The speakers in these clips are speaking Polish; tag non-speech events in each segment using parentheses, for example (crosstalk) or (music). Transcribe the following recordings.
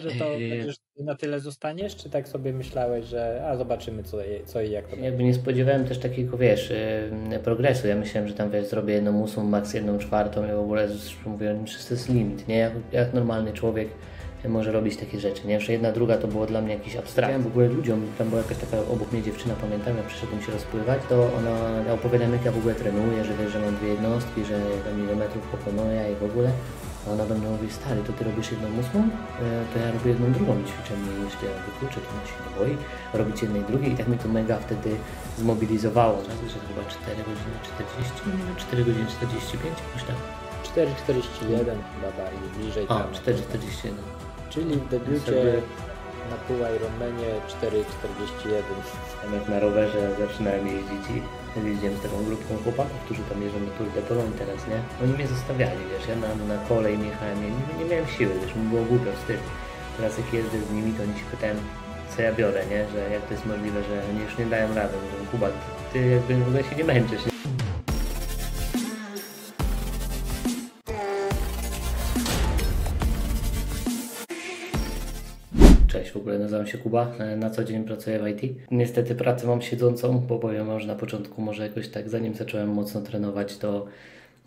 Że to będziesz na tyle zostaniesz, czy tak sobie myślałeś, że a zobaczymy co, co i jak to będzie? Jakby nie spodziewałem też takiego, wiesz, yy, progresu. Ja myślałem, że tam, wiesz, zrobię jedną ósmą, max jedną czwartą i w ogóle mówię, że to jest limit, nie? Jak, jak normalny człowiek może robić takie rzeczy, nie? Że jedna, druga to było dla mnie jakiś abstrakt. w ogóle ludziom, tam była jakaś taka obok mnie dziewczyna, pamiętam, jak przyszedłem się rozpływać, to ona, ja opowiadam jak ja w ogóle trenuję, że wiesz, że mam dwie jednostki, że tam ile metrów pokonuję i w ogóle. A ona do mnie mówi, stary, to ty robisz jedną ósmą, e, to ja robię jedną drugą i jeszcze ja mówię, kurczę, to się nie boi robić jednej drugiej i tak mnie to mega wtedy zmobilizowało, że chyba 4 godziny 40, 4 godziny 45, jakoś tak. 4,41 chyba bardziej, bliżej tam. 4,41. Czyli w debiucie sobie... na pół Ironmanie 4,41. Tam jak na rowerze zaczynałem jeździć i jeździłem z taką grupką chłopaków, którzy tam jeżdżą na Tour de Pologne teraz, nie? Oni mnie zostawiali, wiesz, ja na, na kolej jechałem, nie, nie miałem siły, wiesz, mi było głupio wstyd. Teraz jak jeżdżę z nimi, to oni się pytają, co ja biorę, nie? Że jak to jest możliwe, że oni już nie dają rady. Mówią, Kuba, ty jakby w ogóle się nie męczysz, Cześć, w ogóle nazywam się Kuba, na co dzień pracuję w IT. Niestety pracę mam siedzącą, bo powiem może na początku, może jakoś tak, zanim zacząłem mocno trenować, to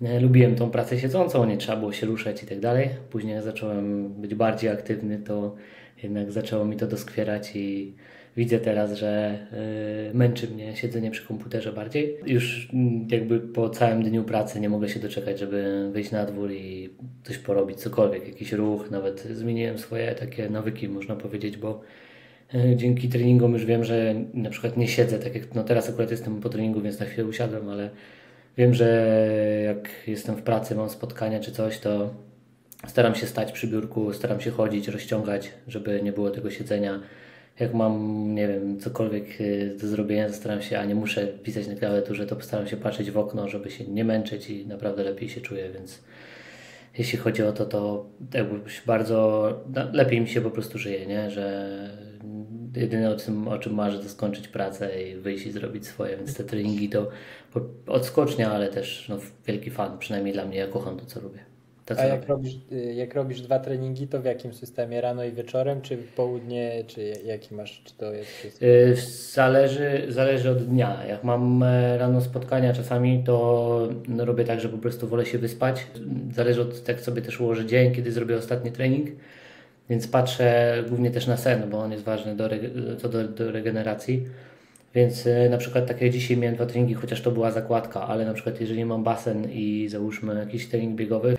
e, lubiłem tą pracę siedzącą, nie trzeba było się ruszać i tak dalej. Później jak zacząłem być bardziej aktywny, to jednak zaczęło mi to doskwierać i widzę teraz, że y, męczy mnie siedzenie przy komputerze bardziej. Już mm, jakby po całym dniu pracy nie mogę się doczekać, żeby wyjść na dwór i coś porobić, cokolwiek, jakiś ruch. Nawet zmieniłem swoje takie nawyki, można powiedzieć, bo y, dzięki treningom już wiem, że na przykład nie siedzę, tak jak no teraz akurat jestem po treningu, więc na chwilę usiadłem, ale wiem, że jak jestem w pracy, mam spotkania czy coś, to staram się stać przy biurku, staram się chodzić, rozciągać, żeby nie było tego siedzenia jak mam, nie wiem, cokolwiek y, do zrobienia, staram się, a nie muszę pisać na klawiaturze, to staram się patrzeć w okno, żeby się nie męczyć i naprawdę lepiej się czuję, więc jeśli chodzi o to, to jakby bardzo lepiej mi się po prostu żyje, nie? że jedyne o czym, o czym marzę to skończyć pracę i wyjść i zrobić swoje, więc te treningi to odskocznia, ale też no, wielki fan, przynajmniej dla mnie, ja kocham to co robię. To, A jak robisz, y, jak robisz dwa treningi, to w jakim systemie? Rano i wieczorem, czy południe, czy jaki masz? Czy to jest? Y, zależy, zależy od dnia. Jak mam e, rano spotkania czasami, to no, robię tak, że po prostu wolę się wyspać. Zależy od jak sobie też ułożę dzień, kiedy zrobię ostatni trening. Więc patrzę głównie też na sen, bo on jest ważny do, co do, do regeneracji. Więc e, na przykład tak jak dzisiaj miałem dwa treningi, chociaż to była zakładka, ale na przykład jeżeli mam basen i załóżmy jakiś trening biegowy,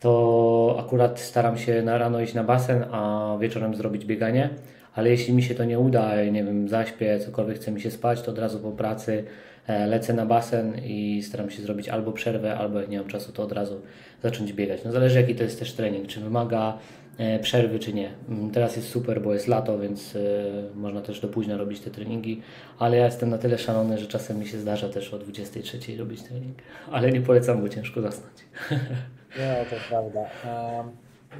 to akurat staram się na rano iść na basen, a wieczorem zrobić bieganie. Ale jeśli mi się to nie uda, nie wiem, zaśpię, cokolwiek chce mi się spać, to od razu po pracy e, lecę na basen i staram się zrobić albo przerwę, albo jak nie mam czasu, to od razu zacząć biegać. No zależy jaki to jest też trening, czy wymaga e, przerwy, czy nie. Mm, teraz jest super, bo jest lato, więc e, można też do późna robić te treningi, ale ja jestem na tyle szalony, że czasem mi się zdarza też o 23 robić trening. Ale nie polecam, bo ciężko zasnąć. (laughs) No, to prawda.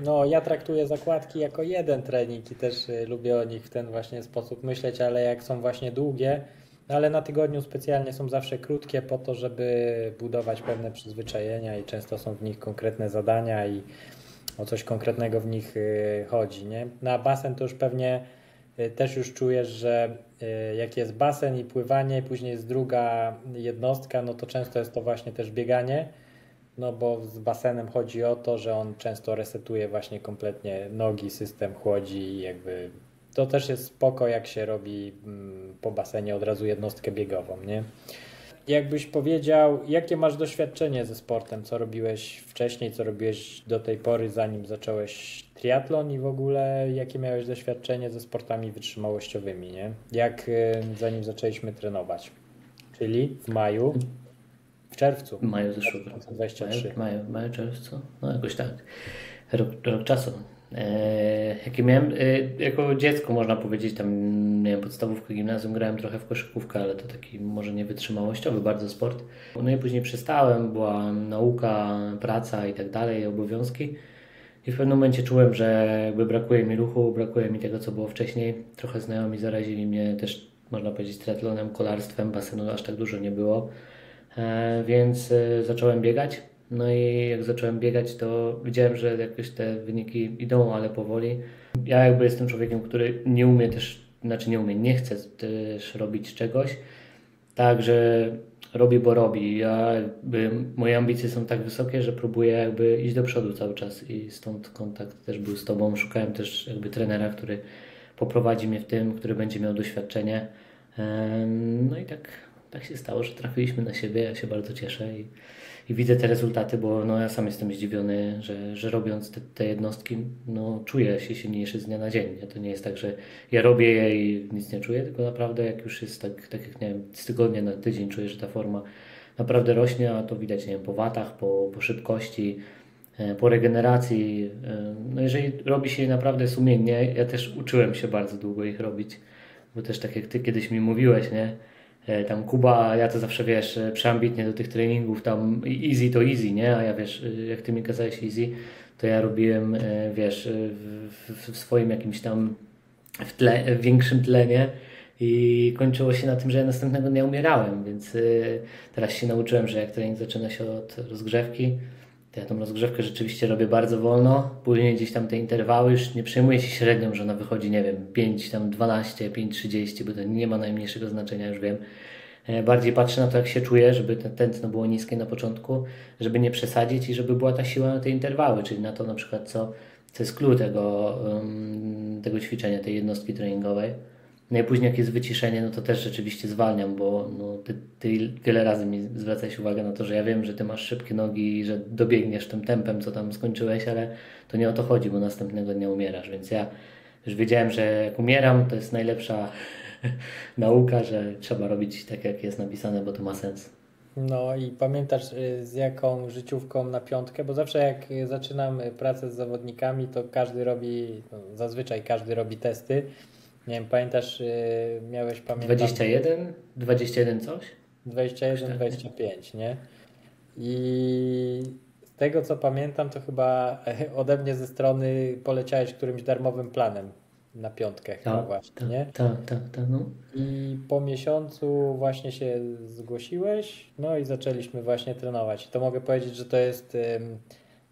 No, ja traktuję zakładki jako jeden trening i też y, lubię o nich w ten właśnie sposób myśleć, ale jak są właśnie długie, no, ale na tygodniu specjalnie są zawsze krótkie po to, żeby budować pewne przyzwyczajenia i często są w nich konkretne zadania i o coś konkretnego w nich y, chodzi. Nie? Na basen to już pewnie y, też już czujesz, że jak jest basen i pływanie, później jest druga jednostka, no to często jest to właśnie też bieganie no bo z basenem chodzi o to, że on często resetuje właśnie kompletnie nogi, system chłodzi i jakby to też jest spoko, jak się robi mm, po basenie od razu jednostkę biegową, nie? Jakbyś powiedział, jakie masz doświadczenie ze sportem? Co robiłeś wcześniej, co robiłeś do tej pory, zanim zacząłeś triatlon i w ogóle jakie miałeś doświadczenie ze sportami wytrzymałościowymi, nie? Jak y, zanim zaczęliśmy trenować? Czyli w maju czerwcu. Maju zeszłego roku. 23. Maju, maju, czerwcu, no jakoś tak. Rok, rok czasu. E, jakie miałem, e, jako dziecko można powiedzieć, tam nie wiem, podstawówkę, gimnazjum grałem trochę w koszykówkę, ale to taki może nie wytrzymałościowy bardzo sport. No i później przestałem, była nauka, praca i tak dalej, obowiązki. I w pewnym momencie czułem, że jakby brakuje mi ruchu, brakuje mi tego, co było wcześniej. Trochę znajomi zarazili mnie też, można powiedzieć, triatlonem, kolarstwem, basenu aż tak dużo nie było. E, więc e, zacząłem biegać. No i jak zacząłem biegać, to widziałem, że jakoś te wyniki idą, ale powoli. ja jakby jestem człowiekiem, który nie umie też, znaczy nie umie, nie chce też robić czegoś, tak, że robi, bo robi. Ja jakby, moje ambicje są tak wysokie, że próbuję jakby iść do przodu cały czas i stąd kontakt też był z Tobą. Szukałem też jakby trenera, który poprowadzi mnie w tym, który będzie miał doświadczenie. No i tak, tak się stało, że trafiliśmy na siebie. Ja się bardzo cieszę i, i widzę te rezultaty, bo no, ja sam jestem zdziwiony, że, że robiąc te, te jednostki, no, czuję się silniejszy z dnia na dzień. To nie jest tak, że ja robię je i nic nie czuję, tylko naprawdę jak już jest tak, tak jak nie wiem, z tygodnia na tydzień czuję, że ta forma naprawdę rośnie, a to widać nie wiem, po watach, po, po szybkości, e, po regeneracji. E, no jeżeli robi się je naprawdę sumiennie, ja też uczyłem się bardzo długo ich robić, bo też tak jak Ty kiedyś mi mówiłeś, nie? E, tam Kuba, ja to zawsze wiesz, e, przeambitnie do tych treningów, tam easy to easy, nie? A ja wiesz, e, jak ty mi kazałeś easy, to ja robiłem, wiesz, w, w swoim jakimś tam w, tle, w większym tlenie i kończyło się na tym, że ja następnego dnia umierałem, więc teraz się nauczyłem, że jak trening zaczyna się od rozgrzewki, to ja tą rozgrzewkę rzeczywiście robię bardzo wolno, później gdzieś tam te interwały, już nie przejmuję się średnią, że ona wychodzi, nie wiem, 5, tam 12, 5, 30, bo to nie ma najmniejszego znaczenia, już wiem. E, bardziej patrzę na to, jak się czuję, żeby ten tętno było niskie na początku, żeby nie przesadzić i żeby była ta siła na te interwały, czyli na to na przykład, co, co jest clue tego, um, tego ćwiczenia, tej jednostki treningowej. No i później jak jest wyciszenie, no to też rzeczywiście zwalniam, bo no, ty, ty wiele razy mi zwracałeś uwagę na to, że ja wiem, że ty masz szybkie nogi i że dobiegniesz tym tempem, co tam skończyłeś, ale to nie o to chodzi, bo następnego dnia umierasz, więc ja już wiedziałem, że jak umieram, to jest najlepsza (laughs) nauka, że trzeba robić tak, jak jest napisane, bo to ma sens. No i pamiętasz y, z jaką życiówką na piątkę, bo zawsze jak zaczynam pracę z zawodnikami, to każdy robi, no, zazwyczaj każdy robi testy nie wiem, pamiętasz, yy, miałeś pamiętam... 21? 21 coś? 21, 25, nie? I z tego co pamiętam, to chyba (laughs) ode mnie ze strony poleciałeś którymś darmowym planem na piątkę chyba tak, właśnie, tak, nie? Tak, tak, tak, no. I po miesiącu właśnie się zgłosiłeś, no i zaczęliśmy właśnie trenować. To mogę powiedzieć, że to jest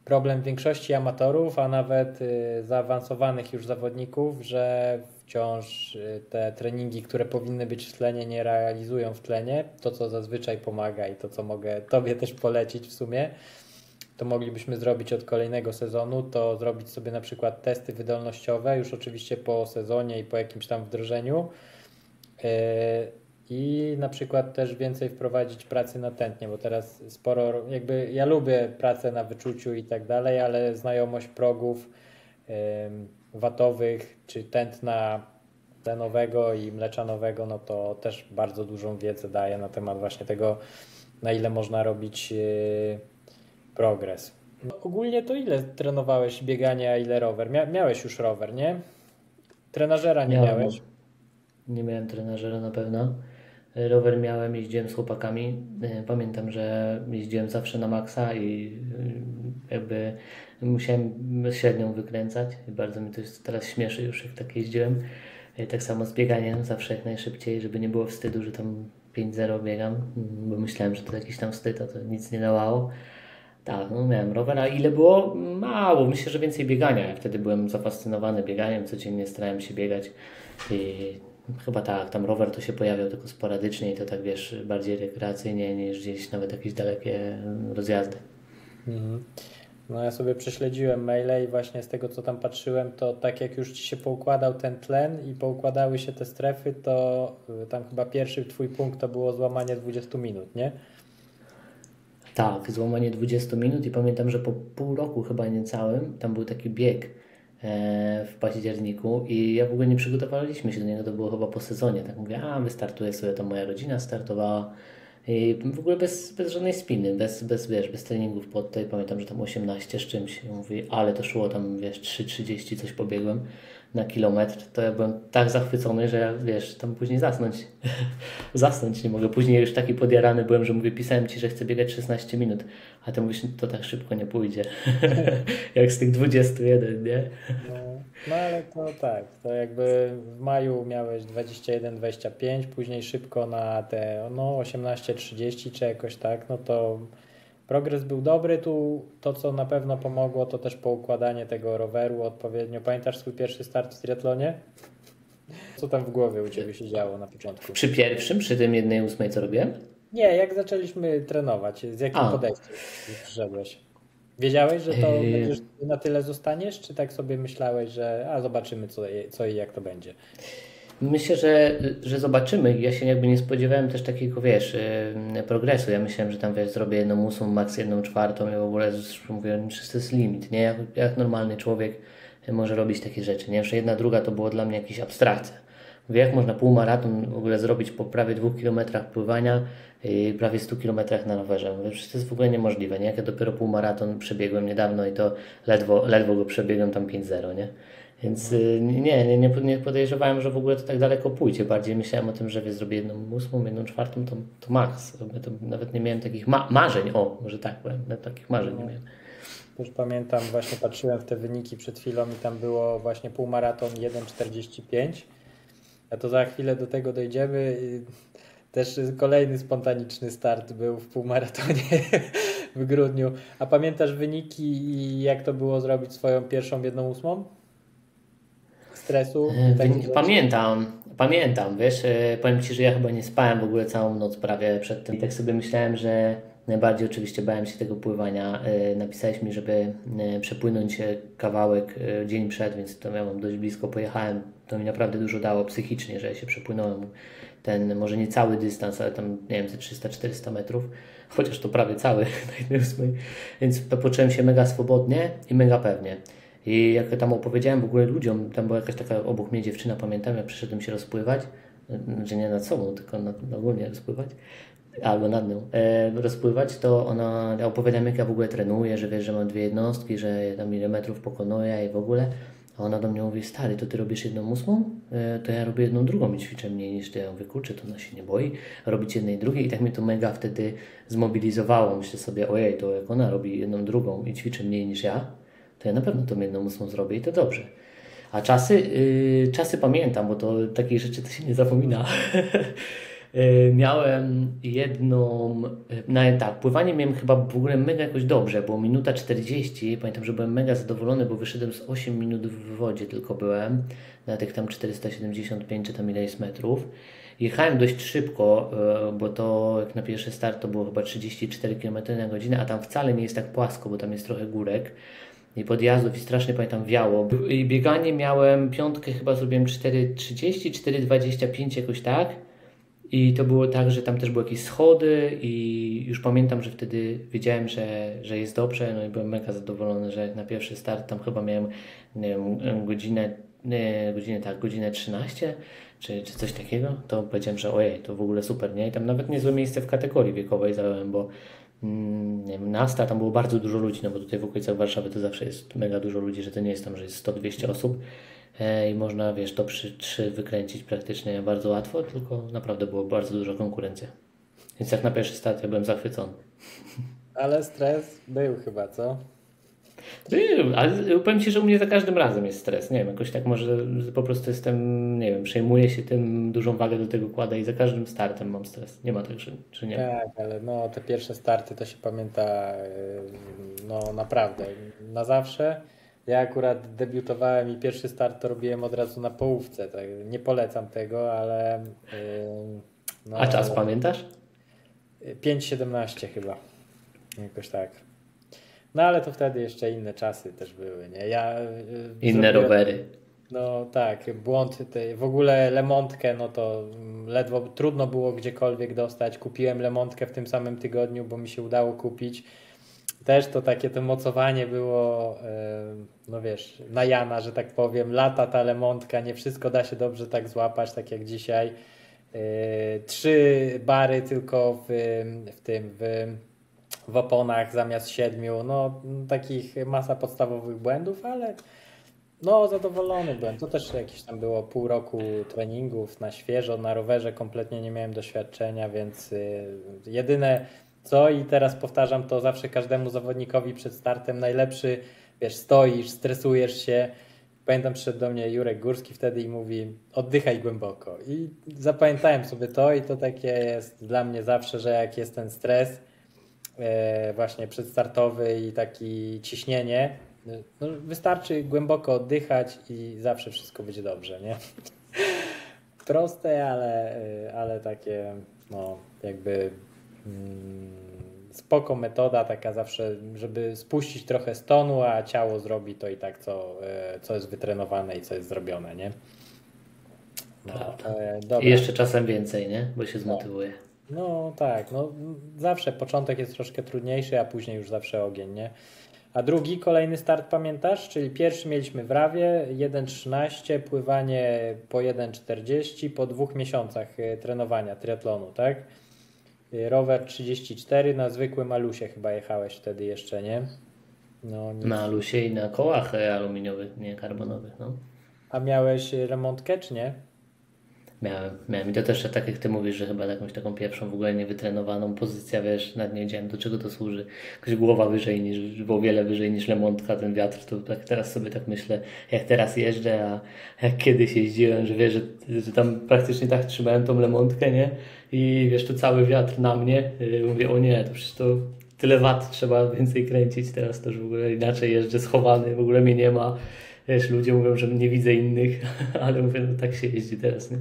problem większości amatorów, a nawet y, zaawansowanych już zawodników, że wciąż y, te treningi, które powinny być w tlenie, nie realizują w tlenie. To, co zazwyczaj pomaga i to, co mogę Tobie też polecić w sumie, to moglibyśmy zrobić od kolejnego sezonu, to zrobić sobie na przykład testy wydolnościowe, już oczywiście po sezonie i po jakimś tam wdrożeniu. Y, I na przykład też więcej wprowadzić pracy na tętnie, bo teraz sporo, jakby ja lubię pracę na wyczuciu i tak dalej, ale znajomość progów watowych czy tętna tlenowego i mleczanowego, no to też bardzo dużą wiedzę daje na temat właśnie tego, na ile można robić yy, progres. No, ogólnie to ile trenowałeś biegania, a ile rower? Mia miałeś już rower, nie? Trenażera nie miałem. miałeś? Nie miałem trenażera na pewno. Rower miałem, jeździłem z chłopakami. E, pamiętam, że jeździłem zawsze na maksa i e, jakby musiałem średnią wykręcać. I bardzo mi to teraz śmieszy już, jak tak jeździłem. E, tak samo z bieganiem, zawsze jak najszybciej, żeby nie było wstydu, że tam 5-0 biegam, bo myślałem, że to jakiś tam wstyd, a to nic nie dawało. Tak, no miałem rower, a ile było? Mało, myślę, że więcej biegania. Ja wtedy byłem zafascynowany bieganiem, codziennie starałem się biegać i Chyba tak, tam rower to się pojawiał tylko sporadycznie i to tak wiesz, bardziej rekreacyjnie niż gdzieś nawet jakieś dalekie rozjazdy. Mhm. No ja sobie prześledziłem maile i właśnie z tego co tam patrzyłem, to tak jak już Ci się poukładał ten tlen i poukładały się te strefy, to y, tam chyba pierwszy Twój punkt to było złamanie 20 minut, nie? Tak, złamanie 20 minut i pamiętam, że po pół roku chyba niecałym tam był taki bieg E, w październiku i ja w ogóle nie przygotowaliśmy się do niego, to było chyba po sezonie. Tak mówię, a wystartuje sobie, to moja rodzina startowała w ogóle bez, bez żadnej spiny, bez, bez, wiesz, bez treningów pod tej, pamiętam, że tam 18 z czymś. I mówię, ale to szło tam, wiesz, 3,30 coś pobiegłem na kilometr, to ja byłem tak zachwycony, że ja, wiesz, tam później zasnąć. (laughs) zasnąć nie mogę. Później już taki podjarany byłem, że mówię, pisałem Ci, że chcę biegać 16 minut, a Ty mówisz, to tak szybko nie pójdzie. (laughs) Jak z tych 21, nie? No, no ale to tak, to jakby w maju miałeś 21-25, później szybko na te no 18-30 czy jakoś tak, no to progres był dobry. Tu to, co na pewno pomogło, to też poukładanie tego roweru odpowiednio. Pamiętasz swój pierwszy start w triatlonie? Co tam w głowie u Ciebie się działo na początku? Przy pierwszym, przy tym jednej ósmej, co robiłem? Nie, jak zaczęliśmy trenować, z jakim A. podejściem przyszedłeś? Wiedziałeś, że to yy... będziesz na tyle zostaniesz, czy tak sobie myślałeś, że a zobaczymy co, co i jak to będzie? Myślę, że, że zobaczymy. Ja się jakby nie spodziewałem też takiego, wiesz, progresu. Ja myślałem, że tam, wiesz, zrobię jedną ósmą, maks jedną czwartą i w ogóle mówię, że to jest limit, nie? Jak, jak normalny człowiek może robić takie rzeczy, nie? Że jedna, druga to było dla mnie jakieś abstrakcja. Mówię, jak można półmaraton w ogóle zrobić po prawie dwóch kilometrach pływania i prawie 100 kilometrach na rowerze. Mówię, to jest w ogóle niemożliwe, nie? Jak ja dopiero półmaraton przebiegłem niedawno i to ledwo, ledwo go przebiegłem tam 5-0, nie? Więc y, nie, nie, nie podejrzewałem, że w ogóle to tak daleko pójdzie. Bardziej myślałem o tym, że wie, zrobię jedną ósmą, jedną czwartą, to, to maks. To nawet nie miałem takich ma marzeń, o, może tak powiem, nawet takich marzeń nie miałem. Już pamiętam, właśnie patrzyłem w te wyniki przed chwilą i tam było właśnie półmaraton 1,45. A to za chwilę do tego dojdziemy. Też kolejny spontaniczny start był w półmaratonie (laughs) w grudniu. A pamiętasz wyniki i jak to było zrobić swoją pierwszą jedną ósmą? Stresu? E, pamiętam, pamiętam, wiesz, e, powiem Ci, że ja chyba nie spałem w ogóle całą noc prawie przed tym. I tak sobie myślałem, że Najbardziej oczywiście bałem się tego pływania. E, napisałeś mi, żeby przepłynąć kawałek dzień przed, więc to miałem dość blisko. Pojechałem. To mi naprawdę dużo dało psychicznie, że ja się przepłynąłem ten, może nie cały dystans, ale tam, nie wiem, 300-400 metrów, (laughs) chociaż to prawie cały (laughs) na. Więc to poczułem się mega swobodnie i mega pewnie. I jak tam opowiedziałem w ogóle ludziom, tam była jakaś taka obok mnie dziewczyna, pamiętam, jak przyszedłem się rozpływać, że nie nad sobą, tylko nad, ogólnie rozpływać, albo nad nią e, rozpływać, to ona, ja opowiadam jak ja w ogóle trenuję, że wiesz, że mam dwie jednostki, że tam ile metrów pokonuję i w ogóle. A ona do mnie mówi, stary, to ty robisz jedną ósmą? E, to ja robię jedną drugą i ćwiczę mniej niż ty. Ja mówię, kurczę, to ona się nie boi robić jednej drugiej i tak mnie to mega wtedy zmobilizowało. Myślę sobie, ojej, to jak ona robi jedną drugą i ćwiczy mniej niż ja, to ja na pewno tą jedną ósmą zrobię i to dobrze. A czasy, yy, czasy pamiętam, bo to takich rzeczy to się nie zapomina. E, (laughs) miałem jedną, e, no tak, pływanie miałem chyba w ogóle mega jakoś dobrze, było minuta 40, pamiętam, że byłem mega zadowolony, bo wyszedłem z 8 minut w wodzie tylko byłem, na tych tam 475 czy tam ileś metrów. Jechałem dość szybko, e, bo to jak na pierwszy start to było chyba 34 km na godzinę, a tam wcale nie jest tak płasko, bo tam jest trochę górek i podjazdów i strasznie pamiętam wiało. I bieganie miałem piątkę, chyba zrobiłem 4.30, 4.25 jakoś tak. I to było tak, że tam też były jakieś schody i już pamiętam, że wtedy wiedziałem, że, że jest dobrze, no i byłem mega zadowolony, że na pierwszy start tam chyba miałem nie wiem, godzinę, nie, godzinę tak, godzinę 13 czy, czy coś takiego, to powiedziałem, że ojej, to w ogóle super, nie? I tam nawet niezłe miejsce w kategorii wiekowej zająłem, bo nie wiem, Nasta tam było bardzo dużo ludzi, no bo tutaj w okolicach Warszawy to zawsze jest mega dużo ludzi, że to nie jest tam, że jest 100-200 osób, E, i można, wiesz, to przy 3 wykręcić praktycznie bardzo łatwo, tylko naprawdę było bardzo duża konkurencja. Więc jak na pierwszy start ja byłem zachwycony. Ale stres był chyba, co? Ale powiem Ci, że u mnie za każdym razem jest stres. Nie wiem, jakoś tak może po prostu jestem, nie wiem, przejmuję się tym, dużą wagę do tego kładę i za każdym startem mam stres. Nie ma tak, że, że nie. Tak, ale no te pierwsze starty to się pamięta no naprawdę na zawsze. Ja akurat debiutowałem i pierwszy start to robiłem od razu na połówce. Tak. Nie polecam tego, ale. Yy, no, A czas pamiętasz? 5.17 chyba. Jakoś tak. No ale to wtedy jeszcze inne czasy też były, nie? Ja, yy, inne zrobiłem, rowery. No tak, błąd tej, w ogóle lemontkę, no to ledwo trudno było gdziekolwiek dostać. Kupiłem lemontkę w tym samym tygodniu, bo mi się udało kupić też to takie to mocowanie było, no wiesz, na Jana, że tak powiem, lata ta lemontka, nie wszystko da się dobrze tak złapać, tak jak dzisiaj. E, trzy bary tylko w, w tym, w, w oponach zamiast siedmiu, no takich masa podstawowych błędów, ale no zadowolony byłem. To też jakieś tam było pół roku treningów na świeżo, na rowerze kompletnie nie miałem doświadczenia, więc y, jedyne co i teraz powtarzam to zawsze każdemu zawodnikowi przed startem. Najlepszy, wiesz, stoisz, stresujesz się. Pamiętam, przyszedł do mnie Jurek Górski wtedy i mówi: oddychaj głęboko. I zapamiętałem sobie to, i to takie jest dla mnie zawsze, że jak jest ten stres, właśnie przedstartowy i taki ciśnienie, no, wystarczy głęboko oddychać i zawsze wszystko będzie dobrze, nie? (laughs) Proste, ale, ale takie no jakby mm, spoko metoda taka zawsze, żeby spuścić trochę stonu, a ciało zrobi to i tak, co, e, co jest wytrenowane i co jest zrobione, nie? No, e, I jeszcze czasem więcej, nie? Bo się zmotywuje. No tak, no zawsze początek jest troszkę trudniejszy, a później już zawsze ogień, nie? A drugi, kolejny start pamiętasz? Czyli pierwszy mieliśmy w Rawie 1.13, pływanie po 1.40 po dwóch miesiącach e, trenowania triatlonu, tak? E, rower 34, na zwykłym alusie chyba jechałeś wtedy jeszcze, nie? No, nic. Na alusie i na kołach aluminiowych, nie karbonowych, no. A miałeś remontkę, czy nie? Miałem, miałem. I to też tak jak ty mówisz, że chyba jakąś taką pierwszą w ogóle niewytrenowaną pozycję, wiesz, nad nie wiedziałem do czego to służy. Jakaś głowa wyżej niż, o wiele wyżej niż lemontka, ten wiatr, to tak teraz sobie tak myślę, jak teraz jeżdżę, a jak kiedyś jeździłem, że wiesz, że, że tam praktycznie tak trzymałem tą lemontkę, nie? I wiesz, to cały wiatr na mnie. Y, mówię, o nie, to przecież to tyle wat trzeba więcej kręcić, teraz to już w ogóle inaczej jeżdżę schowany, w ogóle mnie nie ma. Wiesz, ludzie mówią, że nie widzę innych, (laughs) ale mówię, no tak się jeździ teraz, nie?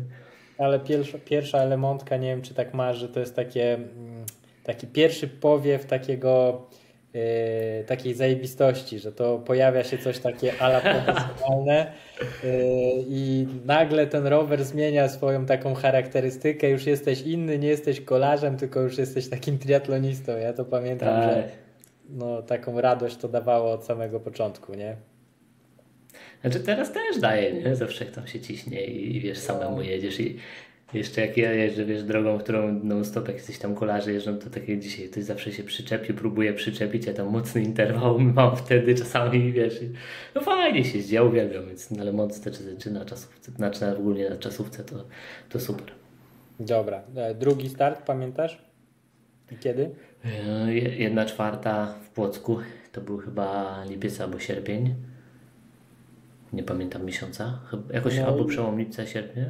Ale pierwsza, pierwsza elementka, nie wiem czy tak masz, że to jest takie, mm, taki pierwszy powiew takiego yy, takiej zajebistości, że to pojawia się coś takie ala profesjonalne yy, i nagle ten rower zmienia swoją taką charakterystykę, już jesteś inny, nie jesteś kolarzem, tylko już jesteś takim triatlonistą. Ja to pamiętam, tak. że no, taką radość to dawało od samego początku, nie? Znaczy teraz też daje, nie? Zawsze tam się ciśnie i wiesz, samemu jedziesz i jeszcze jak ja jeżdżę, wiesz, drogą, którą non-stop jak jesteś tam kolarze jeżdżą, to takie dzisiaj ktoś zawsze się przyczepi, próbuje przyczepić, ja tam mocny interwał (laughs) mam wtedy czasami, wiesz, no fajnie się jeździ, ja uwielbiam, więc na Lemonce czy, czy na czasówce, znaczy ogólnie na czasówce to, to super. Dobra, e, drugi start pamiętasz? Kiedy? E, jedna czwarta w Płocku, to był chyba lipiec albo sierpień nie pamiętam miesiąca, jakoś no albo przełom lipca, sierpnia.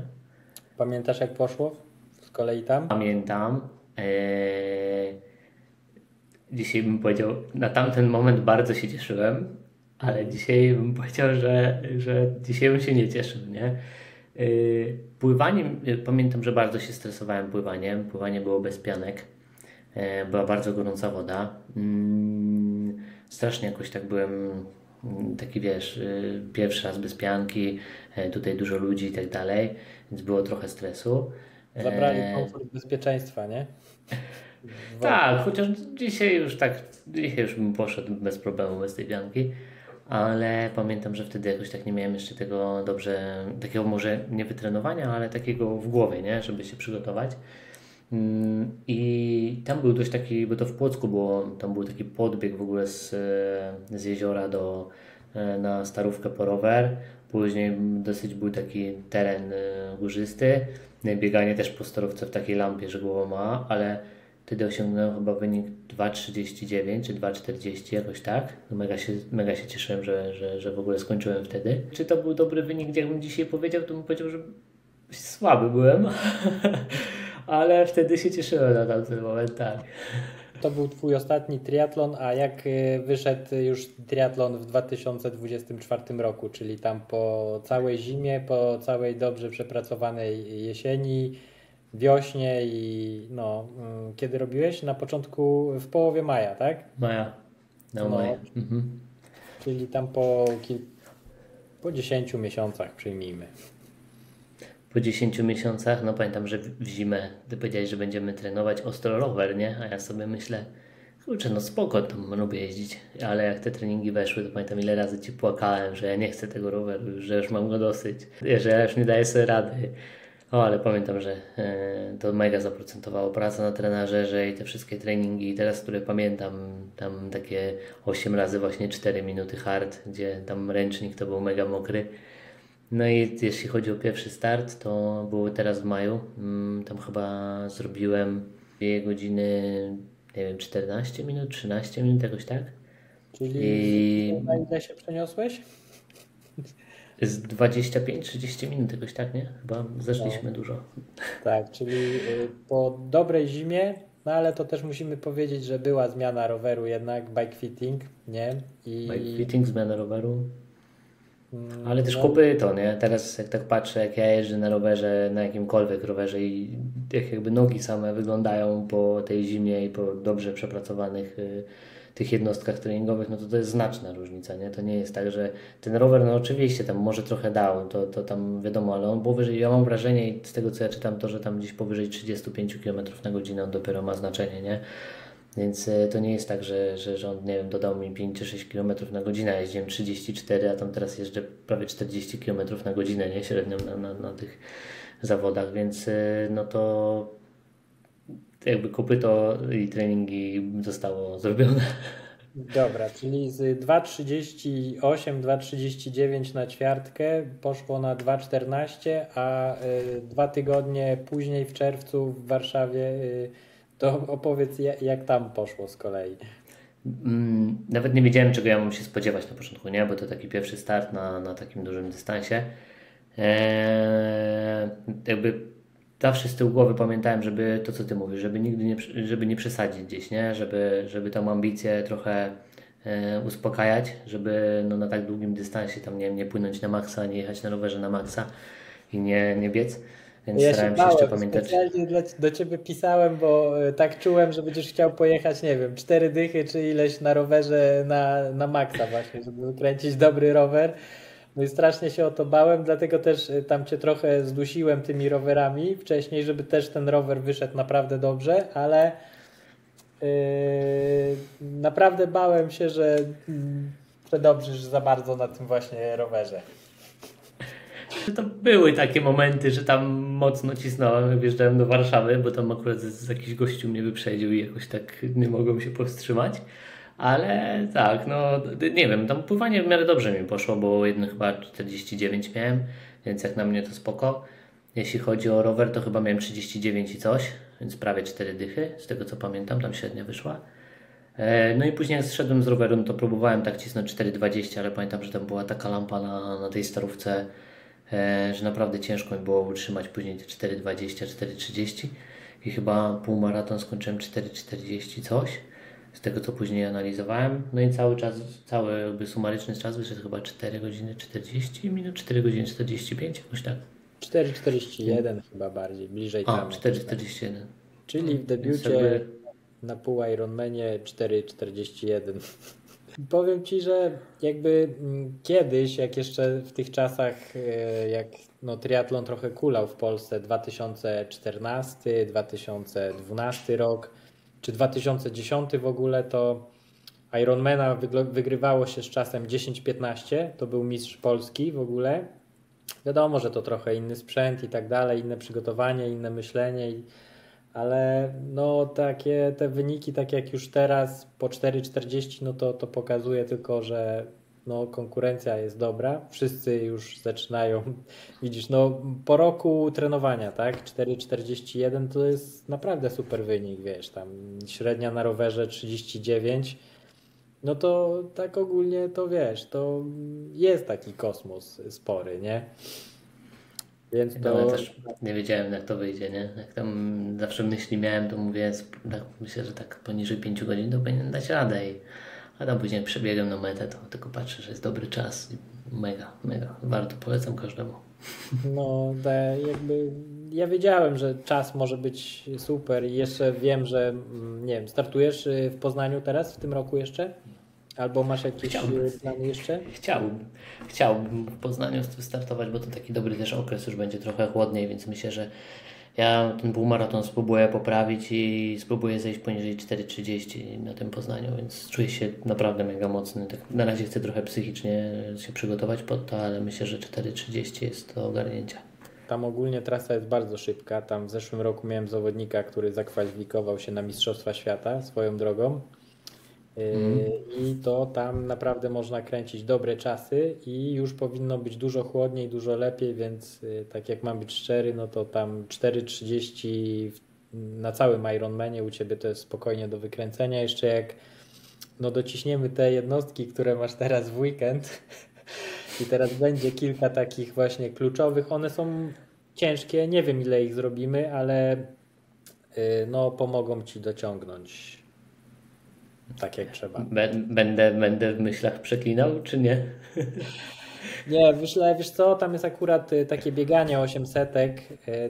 Pamiętasz jak poszło z kolei tam? Pamiętam. Eee, dzisiaj bym powiedział, na tamten moment bardzo się cieszyłem, ale dzisiaj bym powiedział, że, że dzisiaj bym się nie cieszył, nie? Eee, pływaniem, pamiętam, że bardzo się stresowałem pływaniem. Pływanie było bez pianek. Eee, była bardzo gorąca woda. Mm, strasznie jakoś tak byłem taki wiesz, y, pierwszy raz bez pianki, e, tutaj dużo ludzi i tak dalej, więc było trochę stresu. Zabrali e, komfort bezpieczeństwa, nie? (laughs) tak, chociaż dzisiaj już tak, dzisiaj już bym poszedł bez problemu bez tej pianki, ale pamiętam, że wtedy jakoś tak nie miałem jeszcze tego dobrze, takiego może nie wytrenowania, ale takiego w głowie, nie? Żeby się przygotować. Mm, I tam był dość taki, bo to w Płocku było, tam był taki podbieg w ogóle z, z jeziora do, e, na Starówkę po rower. Później dosyć był taki teren e, górzysty. No bieganie też po starówce w takiej lampie, że głowa ma, ale wtedy osiągnąłem chyba wynik 2,39 czy 2,40 jakoś tak. No mega, się, mega się cieszyłem, że, że, że w ogóle skończyłem wtedy. Czy to był dobry wynik, jakbym dzisiaj powiedział, to bym powiedział, że słaby byłem. (laughs) ale wtedy się cieszyłem na tamten moment, tak. To był Twój ostatni triatlon, a jak y, wyszedł już triatlon w 2024 roku, czyli tam po całej zimie, po całej dobrze przepracowanej jesieni, wiośnie i no, mm, kiedy robiłeś? Na początku, w połowie maja, tak? Maja, no, no maja. Mhm. Czyli tam po, po 10 miesiącach przyjmijmy po 10 miesiącach, no pamiętam, że w zimę ty powiedziałeś, że będziemy trenować ostro rower, nie? A ja sobie myślę, kurczę, no spoko, tam lubię jeździć, ale jak te treningi weszły, to pamiętam ile razy Ci płakałem, że ja nie chcę tego roweru, że już mam go dosyć, że ja już nie daję sobie rady. O, ale pamiętam, że e, to mega zaprocentowało praca na trenażerze i te wszystkie treningi. Teraz, które pamiętam, tam takie 8 razy właśnie 4 minuty hard, gdzie tam ręcznik to był mega mokry. No i jeśli chodzi o pierwszy start, to było teraz w maju. Mm, tam chyba zrobiłem 2 godziny, nie wiem, 14 minut, 13 minut, jakoś tak. Czyli I... na ile się przeniosłeś? Z 25-30 minut jakoś tak, nie? Chyba zeszliśmy no. dużo. Tak, czyli y, po dobrej zimie no ale to też musimy powiedzieć, że była zmiana roweru jednak, bike fitting, nie? I... Bike fitting, zmiana roweru. Mm, ale też no. to, nie? Teraz jak tak patrzę, jak ja jeżdżę na rowerze, na jakimkolwiek rowerze i jak jakby nogi same wyglądają po tej zimie i po dobrze przepracowanych y, tych jednostkach treningowych, no to to jest znaczna różnica, nie? To nie jest tak, że ten rower, no oczywiście tam może trochę dał, to, to tam wiadomo, ale on powyżej, ja mam wrażenie i z tego co ja czytam, to, że tam gdzieś powyżej 35 km na godzinę on dopiero ma znaczenie, nie? Więc e, to nie jest tak, że, że, że on, nie wiem, dodał mi 5 czy 6 km na godzinę, ja jeździłem 34, a tam teraz jeżdżę prawie 40 km na godzinę, nie? Średnio na, na, na tych zawodach, więc e, no to jakby kopyto i treningi zostało zrobione. Dobra, czyli z 2,38, 2,39 na ćwiartkę poszło na 2,14, a y, dwa tygodnie później w czerwcu w Warszawie, y, to opowiedz jak tam poszło z kolei. Mm, nawet nie wiedziałem czego ja mam się spodziewać na początku, nie? bo to taki pierwszy start na, na takim dużym dystansie. Eee, jakby zawsze z tyłu głowy pamiętałem, żeby to co ty mówisz, żeby nigdy nie, żeby nie przesadzić gdzieś, nie? Żeby, żeby tą ambicję trochę e, uspokajać, żeby no, na tak długim dystansie tam nie, nie płynąć na maksa, nie jechać na rowerze na maksa i nie, nie biec. Więc ja starałem się, się jeszcze pamiętać. Specjalnie dla, do ciebie pisałem, bo e, tak czułem, że będziesz chciał pojechać, nie wiem, cztery dychy czy ileś na rowerze na, na maksa właśnie, żeby kręcić dobry rower. No i strasznie się o to bałem, dlatego też y, tam cię trochę zdusiłem tymi rowerami wcześniej, żeby też ten rower wyszedł naprawdę dobrze, ale yy, naprawdę bałem się, że przedobrzysz mm, za bardzo na tym właśnie rowerze. To były takie momenty, że tam mocno cisnąłem, wjeżdżałem do Warszawy, bo tam akurat z, jakiś gościu mnie wyprzedził i jakoś tak nie mogłem się powstrzymać. Ale tak, no nie wiem, tam pływanie w miarę dobrze mi poszło, bo jedno chyba 49 miałem, więc jak na mnie to spoko. Jeśli chodzi o rower, to chyba miałem 39 i coś, więc prawie 4 dychy, z tego co pamiętam, tam średnia wyszła. E, no i później jak zszedłem z roweru, no to próbowałem tak cisnąć 4,20, ale pamiętam, że tam była taka lampa na, na tej starówce, że naprawdę ciężko mi było utrzymać później te 4,20, 4,30 i chyba półmaraton skończyłem 4,40 coś z tego co później analizowałem. No i cały czas, cały jakby sumaryczny czas wyszedł chyba 4 godziny 40 minut, 4 godziny 45, jakoś tak. 4,41 chyba bardziej, bliżej tam. 4,41. Czyli w debiucie jakby... na pół Ironmanie 4,41. Powiem Ci, że jakby mm, kiedyś, jak jeszcze w tych czasach, e, jak no, triatlon trochę kulał w Polsce, 2014, 2012 rok, czy 2010 w ogóle, to Ironmana wygrywało się z czasem 10-15, to był mistrz Polski w ogóle. Wiadomo, że to trochę inny sprzęt i tak dalej, inne przygotowanie, inne myślenie, ale no takie te wyniki, tak jak już teraz po 4,40, no to, to pokazuje tylko, że no, konkurencja jest dobra, wszyscy już zaczynają, (laughs) widzisz, no po roku trenowania, tak, 4,41 to jest naprawdę super wynik, wiesz, tam średnia na rowerze 39, no to tak ogólnie to wiesz, to jest taki kosmos spory, nie? Więc to... No, też nie wiedziałem jak to wyjdzie, nie? Jak tam zawsze myśli miałem, to mówię, tak, myślę, że tak poniżej 5 godzin to powinien dać radę i a tam później przebiegłem na metę, to tylko patrzę, że jest dobry czas. Mega, mega. Warto, polecam każdemu. No, jakby ja wiedziałem, że czas może być super i jeszcze wiem, że mm, nie wiem, startujesz y, w Poznaniu teraz, w tym roku jeszcze? Albo masz jakieś Chciałbym. plany jeszcze? Chciałbym. Chciałbym w Poznaniu startować, bo to taki dobry też okres, już będzie trochę chłodniej, więc myślę, że ja ten półmaraton spróbuję poprawić i spróbuję zejść poniżej 4,30 na tym Poznaniu, więc czuję się naprawdę mega mocny. Tak na razie chcę trochę psychicznie się przygotować pod to, ale myślę, że 4,30 jest do ogarnięcia. Tam ogólnie trasa jest bardzo szybka. Tam w zeszłym roku miałem zawodnika, który zakwalifikował się na Mistrzostwa Świata swoją drogą. Mm. I to tam naprawdę można kręcić dobre czasy i już powinno być dużo chłodniej, dużo lepiej, więc y, tak jak mam być szczery, no to tam 4,30 na całym Ironmanie u Ciebie to jest spokojnie do wykręcenia. Jeszcze jak no dociśniemy te jednostki, które masz teraz w weekend (laughs) i teraz będzie kilka takich właśnie kluczowych, one są ciężkie, nie wiem ile ich zrobimy, ale no, pomogą ci dociągnąć tak jak trzeba. Będę, będę w myślach przeklinał, czy nie? (laughs) Nie, myślę, wiesz co, tam jest akurat y, takie bieganie 800, y,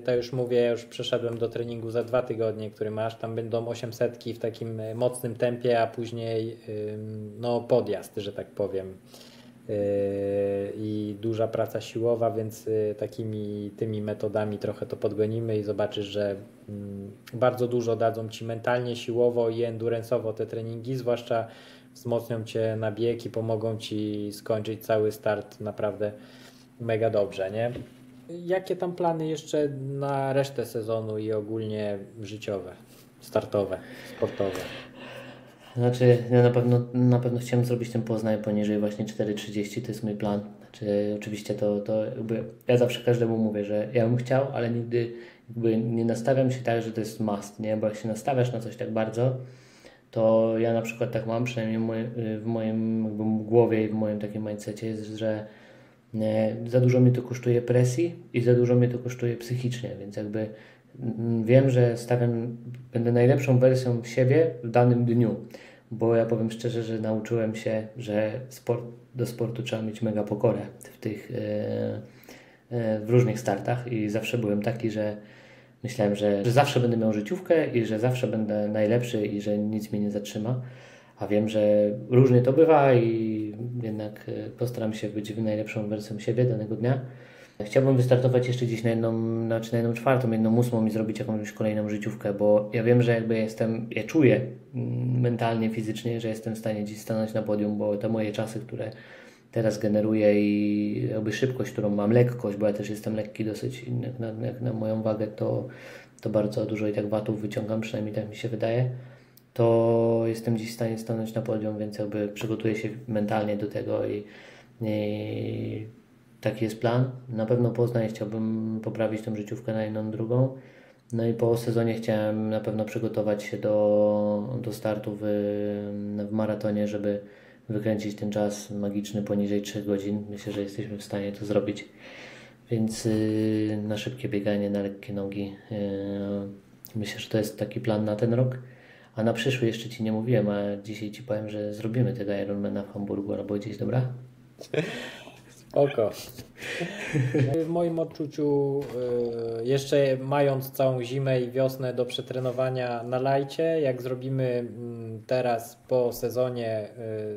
to już mówię, już przeszedłem do treningu za dwa tygodnie, który masz, tam będą 800 w takim y, mocnym tempie, a później no podjazd, że tak powiem i duża praca siłowa, więc takimi tymi metodami trochę to podgonimy i zobaczysz, że mm, bardzo dużo dadzą Ci mentalnie, siłowo i endurance'owo te treningi, zwłaszcza wzmocnią Cię na bieg i pomogą Ci skończyć cały start naprawdę mega dobrze, nie? Jakie tam plany jeszcze na resztę sezonu i ogólnie życiowe, startowe, sportowe? Znaczy, ja na pewno, na pewno chciałem zrobić ten Poznań poniżej właśnie 4.30, to jest mój plan. Znaczy, oczywiście to, to jakby, ja zawsze każdemu mówię, że ja bym chciał, ale nigdy jakby nie nastawiam się tak, że to jest must, nie? Bo jak się nastawiasz na coś tak bardzo, to ja na przykład tak mam, przynajmniej w moim jakby głowie i w moim takim mindsetie jest, że nie, za dużo mi to kosztuje presji i za dużo mi to kosztuje psychicznie, więc jakby mm, wiem, że stawiam, będę najlepszą wersją siebie w danym dniu, bo ja powiem szczerze, że nauczyłem się, że sport, do sportu trzeba mieć mega pokorę w tych e, e, w różnych startach i zawsze byłem taki, że Myślałem, że, że zawsze będę miał życiówkę i że zawsze będę najlepszy i że nic mnie nie zatrzyma. A wiem, że różnie to bywa i jednak e, postaram się być najlepszą wersją siebie danego dnia. Chciałbym wystartować jeszcze gdzieś na jedną, znaczy na jedną czwartą, jedną ósmą i zrobić jakąś kolejną życiówkę, bo ja wiem, że jakby jestem, ja czuję mm, mentalnie, fizycznie, że jestem w stanie gdzieś stanąć na podium, bo te moje czasy, które teraz generuję i jakby szybkość, którą mam, lekkość, bo ja też jestem lekki dosyć, jak na, jak na moją wagę, to, to bardzo dużo i tak watów wyciągam, przynajmniej tak mi się wydaje, to jestem dziś w stanie stanąć na podium, więc jakby przygotuję się mentalnie do tego i, i taki jest plan. Na pewno Poznań chciałbym poprawić tą życiówkę na jedną, drugą. No i po sezonie chciałem na pewno przygotować się do, do startu w, w maratonie, żeby wykręcić ten czas magiczny poniżej 3 godzin. Myślę, że jesteśmy w stanie to zrobić. Więc yy, na szybkie bieganie, na lekkie nogi. Yy, myślę, że to jest taki plan na ten rok. A na przyszły jeszcze Ci nie mówiłem, a dzisiaj Ci powiem, że zrobimy tego Ironmana w Hamburgu albo gdzieś, dobra? (laughs) Spoko. W moim odczuciu, y, jeszcze mając całą zimę i wiosnę do przetrenowania na lajcie, jak zrobimy mm, teraz po sezonie,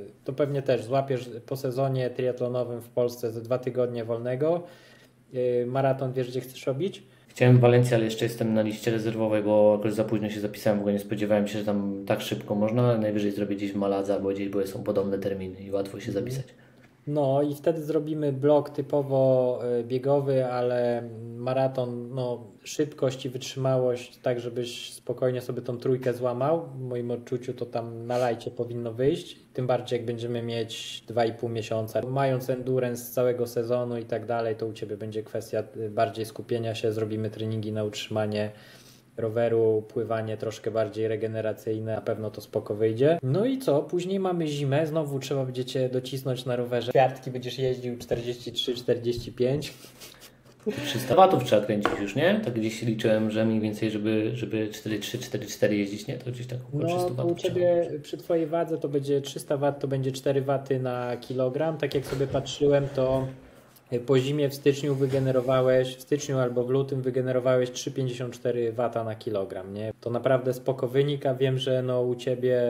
y, to pewnie też złapiesz po sezonie triatlonowym w Polsce ze dwa tygodnie wolnego. Y, maraton wiesz, gdzie chcesz robić? Chciałem w Walencji, ale jeszcze jestem na liście rezerwowej, bo jakoś za późno się zapisałem, bo nie spodziewałem się, że tam tak szybko można, najwyżej zrobić gdzieś w Maladze, bo gdzieś, bo są podobne terminy i łatwo się zapisać. No i wtedy zrobimy blok typowo e, biegowy, ale maraton, no szybkość i wytrzymałość, tak żebyś spokojnie sobie tą trójkę złamał. W moim odczuciu to tam na lajcie powinno wyjść. Tym bardziej jak będziemy mieć 2,5 miesiąca. Mając endurance z całego sezonu i tak dalej, to u Ciebie będzie kwestia e, bardziej skupienia się. Zrobimy treningi na utrzymanie roweru, pływanie troszkę bardziej regeneracyjne, na pewno to spoko wyjdzie. No i co? Później mamy zimę, znowu trzeba będzie Cię docisnąć na rowerze. Kwiatki będziesz jeździł 43-45. 300 watów trzeba kręcić już, nie? Tak gdzieś liczyłem, że mniej więcej, żeby, żeby 4-3-4-4 jeździć, nie? To gdzieś tak około no, 300 watów u Ciebie przy Twojej wadze to będzie 300 watt, to będzie 4 waty na kilogram. Tak jak sobie patrzyłem, to po zimie w styczniu wygenerowałeś, w styczniu albo w lutym wygenerowałeś 3,54 W na kilogram, nie? To naprawdę spoko wynik, a wiem, że no u Ciebie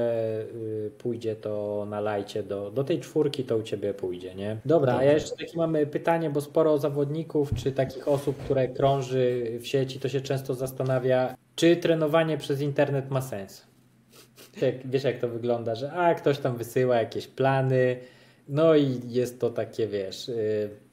y, pójdzie to na lajcie do, do tej czwórki, to u Ciebie pójdzie, nie? Dobra, a ja jeszcze takie mamy pytanie, bo sporo zawodników, czy takich osób, które krąży w sieci, to się często zastanawia, czy trenowanie przez internet ma sens? Wiesz jak to wygląda, że a ktoś tam wysyła jakieś plany, no i jest to takie, wiesz... Yy,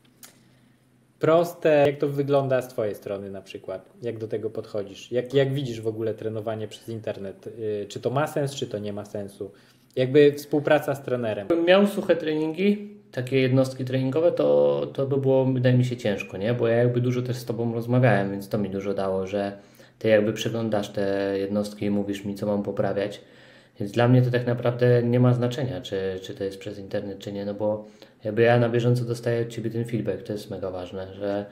proste. Jak to wygląda z Twojej strony na przykład? Jak do tego podchodzisz? Jak, jak widzisz w ogóle trenowanie przez internet? Yy, czy to ma sens, czy to nie ma sensu? Jakby współpraca z trenerem. Gdybym miał suche treningi, takie jednostki treningowe, to, to by było, wydaje mi się, ciężko, nie? Bo ja jakby dużo też z Tobą rozmawiałem, więc to mi dużo dało, że Ty jakby przeglądasz te jednostki i mówisz mi, co mam poprawiać. Więc dla mnie to tak naprawdę nie ma znaczenia, czy, czy to jest przez internet, czy nie, no bo jakby ja na bieżąco dostaję od Ciebie ten feedback, to jest mega ważne, że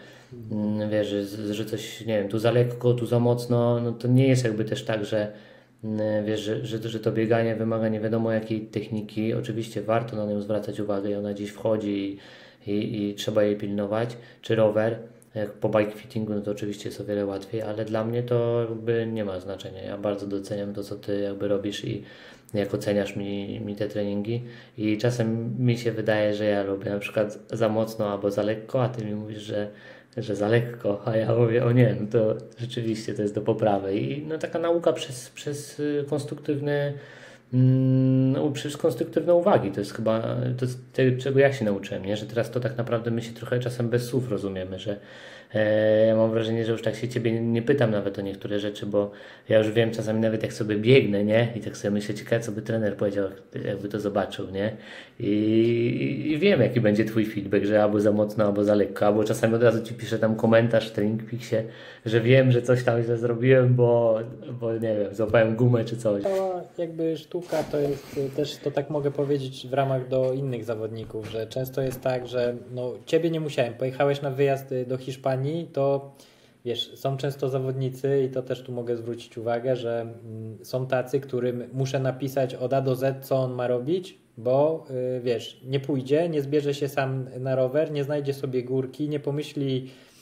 mm, wiesz, że, że coś, nie wiem, tu za lekko, tu za mocno, no to nie jest jakby też tak, że mm, wiesz, że, że, że to bieganie wymaga nie wiadomo jakiej techniki, oczywiście warto na nią zwracać uwagę i ona dziś wchodzi i, i, i trzeba jej pilnować, czy rower, jak po bike fittingu, no to oczywiście jest o wiele łatwiej, ale dla mnie to jakby nie ma znaczenia. Ja bardzo doceniam to, co ty jakby robisz i jak oceniasz mi, mi te treningi i czasem mi się wydaje, że ja robię na przykład za mocno albo za lekko, a ty mi mówisz, że, że za lekko, a ja mówię, o nie, no to rzeczywiście to jest do poprawy i no taka nauka przez, przez y, konstruktywny no, przez konstruktywne uwagi. To jest chyba to jest tego, czego ja się nauczyłem, nie? że teraz to tak naprawdę my się trochę czasem bez słów rozumiemy, że ja mam wrażenie, że już tak się ciebie nie pytam nawet o niektóre rzeczy, bo ja już wiem czasami nawet jak sobie biegnę, nie? I tak sobie myślę, ciekawe co by trener powiedział, jakby to zobaczył, nie? I, I, wiem jaki będzie twój feedback, że albo za mocno, albo za lekko, albo czasami od razu ci piszę tam komentarz w TrainingPixie, że wiem, że coś tam źle zrobiłem, bo, bo nie wiem, złapałem gumę czy coś. Cała jakby sztuka to jest też, to tak mogę powiedzieć w ramach do innych zawodników, że często jest tak, że no ciebie nie musiałem, pojechałeś na wyjazd do Hiszpanii, to wiesz, są często zawodnicy i to też tu mogę zwrócić uwagę, że mm, są tacy, którym muszę napisać od A do Z, co on ma robić, bo y, wiesz, nie pójdzie, nie zbierze się sam na rower, nie znajdzie sobie górki, nie pomyśli y,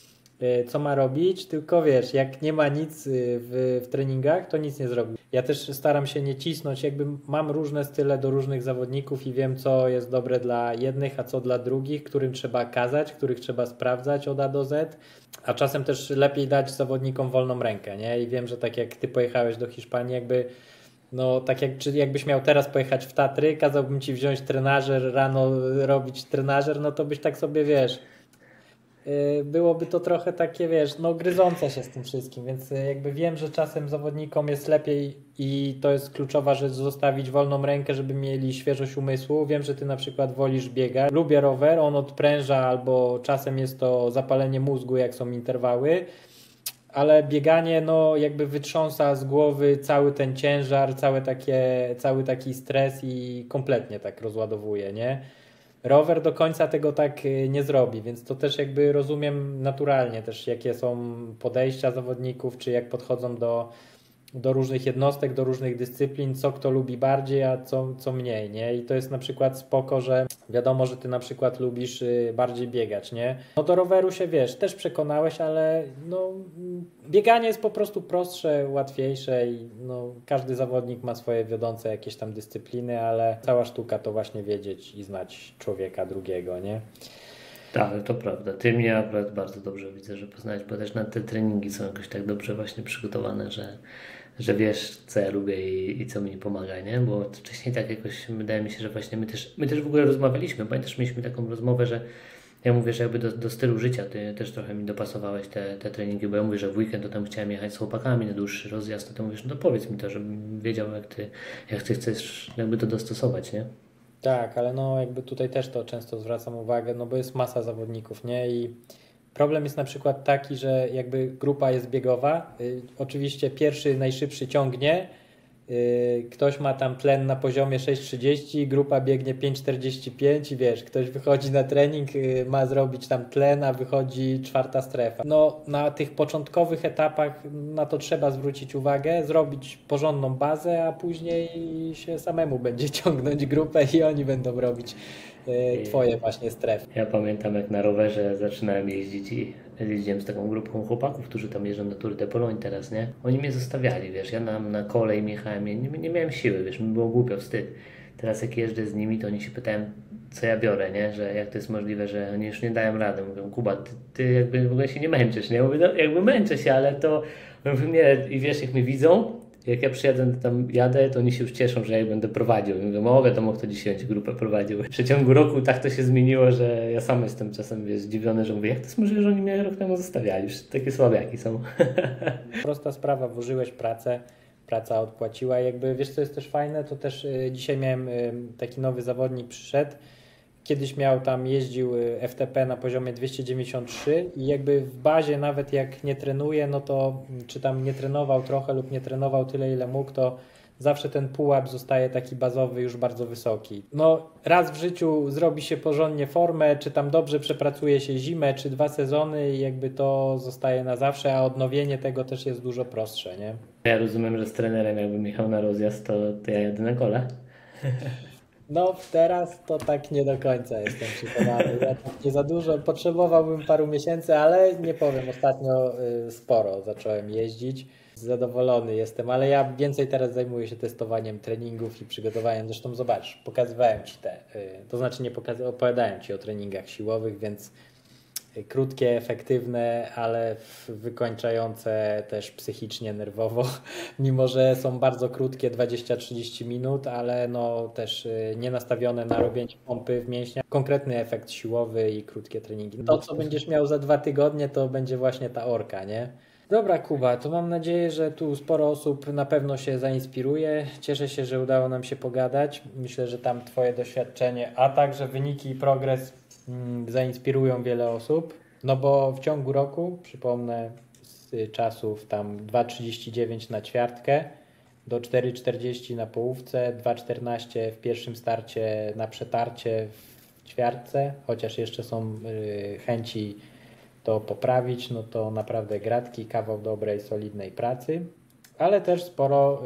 co ma robić, tylko wiesz, jak nie ma nic y, w, w treningach, to nic nie zrobi. Ja też staram się nie cisnąć, jakby mam różne style do różnych zawodników i wiem, co jest dobre dla jednych, a co dla drugich, którym trzeba kazać, których trzeba sprawdzać od A do Z, a czasem też lepiej dać zawodnikom wolną rękę, nie? I wiem, że tak jak ty pojechałeś do Hiszpanii, jakby no tak jak, czy jakbyś miał teraz pojechać w Tatry, kazałbym ci wziąć trenażer, rano robić trenażer, no to byś tak sobie, wiesz, y, byłoby to trochę takie, wiesz, no gryzące się z tym wszystkim, więc y, jakby wiem, że czasem zawodnikom jest lepiej i to jest kluczowa rzecz, zostawić wolną rękę, żeby mieli świeżość umysłu. Wiem, że ty na przykład wolisz biegać. Lubię rower, on odpręża albo czasem jest to zapalenie mózgu, jak są interwały ale bieganie no jakby wytrząsa z głowy cały ten ciężar, całe takie, cały taki stres i kompletnie tak rozładowuje, nie? Rower do końca tego tak y, nie zrobi, więc to też jakby rozumiem naturalnie też jakie są podejścia zawodników, czy jak podchodzą do, do różnych jednostek, do różnych dyscyplin, co kto lubi bardziej, a co, co mniej, nie? I to jest na przykład spoko, że wiadomo, że ty na przykład lubisz y, bardziej biegać, nie? No do roweru się, wiesz, też przekonałeś, ale no bieganie jest po prostu prostsze, łatwiejsze i no każdy zawodnik ma swoje wiodące jakieś tam dyscypliny, ale cała sztuka to właśnie wiedzieć i znać człowieka drugiego, nie? Tak, to prawda. Ty mnie akurat bardzo dobrze widzę, że poznałeś, bo też na te treningi są jakoś tak dobrze właśnie przygotowane, że że wiesz, co ja lubię i, i, co mi pomaga, nie? Bo wcześniej tak jakoś wydaje mi się, że właśnie my też, my też w ogóle rozmawialiśmy, pamiętasz, mieliśmy taką rozmowę, że ja mówię, że jakby do, do stylu życia ty też trochę mi dopasowałeś te, te treningi, bo ja mówię, że w weekend to tam chciałem jechać z chłopakami na dłuższy rozjazd, to ty mówisz, no to powiedz mi to, żebym wiedział, jak ty, jak ty chcesz jakby to dostosować, nie? Tak, ale no jakby tutaj też to często zwracam uwagę, no bo jest masa zawodników, nie? I Problem jest na przykład taki, że jakby grupa jest biegowa, y, oczywiście pierwszy najszybszy ciągnie, ktoś ma tam tlen na poziomie 6,30, grupa biegnie 5,45 i wiesz, ktoś wychodzi na trening, y, ma zrobić tam tlen, a wychodzi czwarta strefa. No na tych początkowych etapach na to trzeba zwrócić uwagę, zrobić porządną bazę, a później się samemu będzie (laughs) ciągnąć grupę i oni będą robić Y, twoje właśnie strefy. Ja pamiętam jak na rowerze zaczynałem jeździć i jeździłem z taką grupą chłopaków, którzy tam jeżdżą na Tour de Pologne teraz, nie? Oni mnie zostawiali, wiesz, ja na, na kolej jechałem, nie, nie miałem siły, wiesz, mi było głupio, wstyd. Teraz jak jeżdżę z nimi, to oni się pytają, co ja biorę, nie? Że jak to jest możliwe, że oni już nie dają rady. Mówią, Kuba, ty, ty jakby w ogóle się nie męczysz, nie? Mówię, no jakby męczę się, ale to... Mówię, nie, i wiesz, jak mnie widzą, jak ja przyjadę, tam jadę, to oni się już cieszą, że ja ich będę prowadził. I mówię, o wiadomo, kto dzisiaj będzie grupę prowadził. W przeciągu roku tak to się zmieniło, że ja sam jestem czasem wiesz, zdziwiony, że mówię, jak to jest możliwe, że oni mnie rok temu zostawiali? Już takie słabiaki są. (laughs) Prosta sprawa, włożyłeś pracę, praca odpłaciła. Jakby wiesz, co jest też fajne, to też y, dzisiaj miałem y, taki nowy zawodnik przyszedł, Kiedyś miał tam, jeździł y, FTP na poziomie 293 i jakby w bazie nawet jak nie trenuje, no to mm, czy tam nie trenował trochę lub nie trenował tyle ile mógł, to zawsze ten pułap zostaje taki bazowy już bardzo wysoki. No raz w życiu zrobi się porządnie formę, czy tam dobrze przepracuje się zimę, czy dwa sezony i jakby to zostaje na zawsze, a odnowienie tego też jest dużo prostsze, nie? Ja rozumiem, że z trenerem jakby Michał na rozjazd, to, to ja jadę na kole. (laughs) No teraz to tak nie do końca jestem przekonany. Ja tak nie za dużo, potrzebowałbym paru miesięcy, ale nie powiem, ostatnio y, sporo zacząłem jeździć. Zadowolony jestem, ale ja więcej teraz zajmuję się testowaniem treningów i przygotowaniem. Zresztą zobacz, pokazywałem Ci te, y, to znaczy nie pokazywałem, opowiadałem Ci o treningach siłowych, więc krótkie, efektywne, ale wykończające też psychicznie, nerwowo, (laughs) mimo że są bardzo krótkie, 20-30 minut, ale no też y, nie nastawione na robienie pompy w mięśniach. Konkretny efekt siłowy i krótkie treningi. To, co będziesz miał za dwa tygodnie, to będzie właśnie ta orka, nie? Dobra, Kuba, to mam nadzieję, że tu sporo osób na pewno się zainspiruje. Cieszę się, że udało nam się pogadać. Myślę, że tam Twoje doświadczenie, a także wyniki i progres zainspirują wiele osób, no bo w ciągu roku, przypomnę z czasów tam 2,39 na ćwiartkę, do 4,40 na połówce, 2,14 w pierwszym starcie na przetarcie w ćwiartce, chociaż jeszcze są y, chęci to poprawić, no to naprawdę gratki, kawał dobrej, solidnej pracy, ale też sporo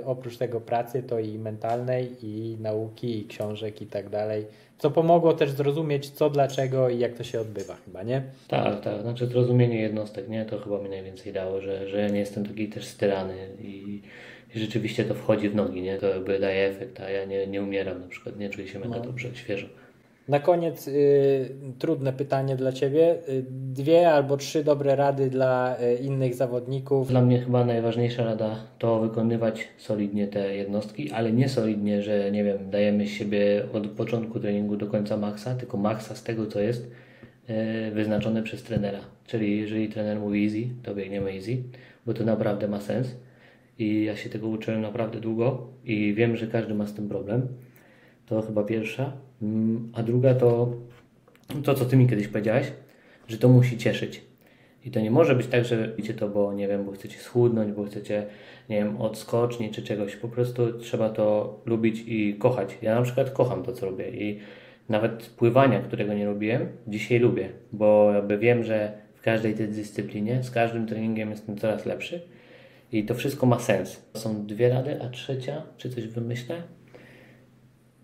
y, oprócz tego pracy to i mentalnej, i nauki, i książek i tak dalej co pomogło też zrozumieć co, dlaczego i jak to się odbywa chyba, nie? Tak, tak. Znaczy zrozumienie jednostek, nie? To chyba mi najwięcej dało, że, że ja nie jestem taki też styrany i, rzeczywiście to wchodzi w nogi, nie? To jakby daje efekt, a ja nie, nie umieram na przykład, nie czuję się mega no. dobrze, świeżo. Na koniec y, trudne pytanie dla Ciebie. Y, dwie albo trzy dobre rady dla y, innych zawodników. Dla mnie chyba najważniejsza rada to wykonywać solidnie te jednostki, ale nie solidnie, że nie wiem, dajemy siebie od początku treningu do końca maksa, tylko maksa z tego, co jest y, wyznaczone przez trenera. Czyli jeżeli trener mówi easy, to biegniemy easy, bo to naprawdę ma sens. I ja się tego uczyłem naprawdę długo i wiem, że każdy ma z tym problem. To chyba pierwsza. Mm, a druga to to, co Ty mi kiedyś powiedziałeś, że to musi cieszyć. I to nie może być tak, że robicie to, bo nie wiem, bo chcecie schudnąć, bo chcecie, nie wiem, odskoczni czy czegoś. Po prostu trzeba to lubić i kochać. Ja na przykład kocham to, co robię i nawet pływania, którego nie lubiłem, dzisiaj lubię, bo jakby wiem, że w każdej tej dyscyplinie, z każdym treningiem jestem coraz lepszy i to wszystko ma sens. Są dwie rady, a trzecia, czy coś wymyślę?